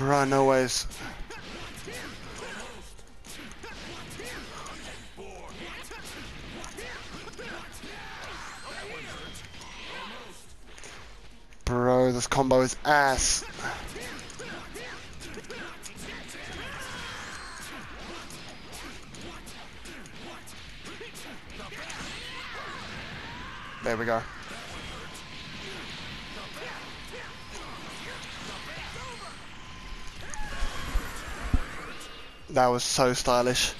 Bro, no ways. Bro, this combo is ass. There we go. That was so stylish.